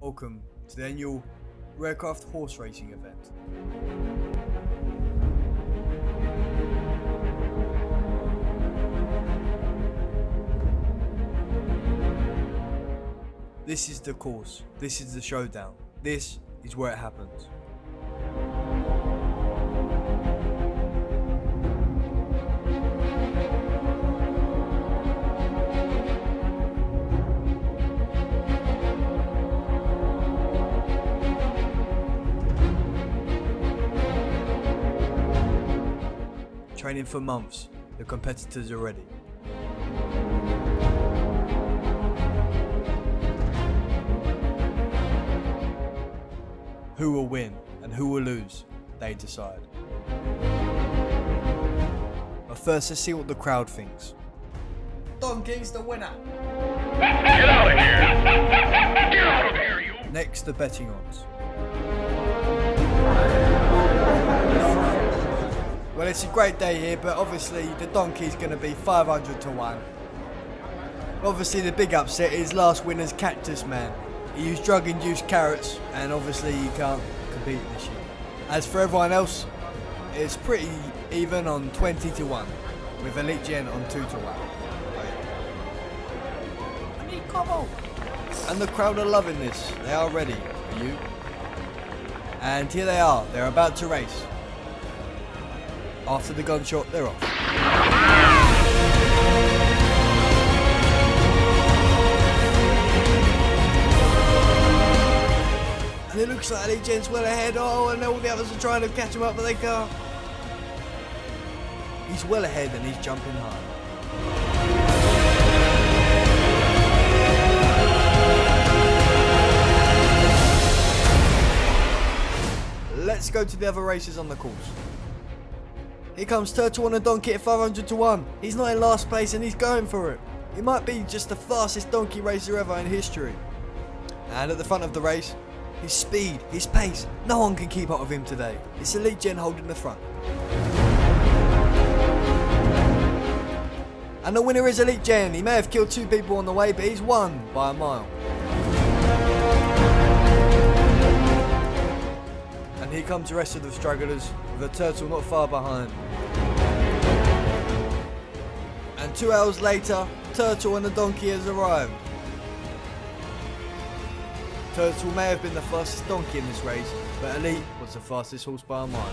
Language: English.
Welcome to the annual Rarecraft Horse Racing event. This is the course, this is the showdown, this is where it happens. Training for months, the competitors are ready. Who will win and who will lose, they decide. But first, let's see what the crowd thinks. Donkey's the winner! Get out of here! Get out of here, you! Next, the betting odds. It's a great day here, but obviously the donkey's going to be 500 to 1. Obviously, the big upset is last winner's Cactus Man. He used drug induced carrots, and obviously, he can't compete this year. As for everyone else, it's pretty even on 20 to 1, with Elite Gen on 2 to 1. I need Cobble! And the crowd are loving this. They are ready. Are you? And here they are. They're about to race. After the gunshot, they're off. And it looks like Elite Gen's well ahead. Oh, and all the others are trying to catch him up, but they can't. He's well ahead and he's jumping high. Let's go to the other races on the course. Here comes Turtle on a donkey at 500 to 1. He's not in last place and he's going for it. He might be just the fastest donkey racer ever in history. And at the front of the race, his speed, his pace, no one can keep up with him today. It's Elite Gen holding the front. And the winner is Elite Gen. He may have killed two people on the way, but he's won by a mile. And here comes the rest of the stragglers, with a turtle not far behind. And two hours later, Turtle and the donkey has arrived. Turtle may have been the fastest donkey in this race, but Elite was the fastest horse by a mile.